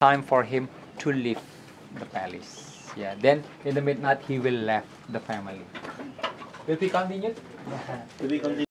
time for him to leave the palace. Yeah. Then in the midnight he will left the family. Will we continue? Will we continue?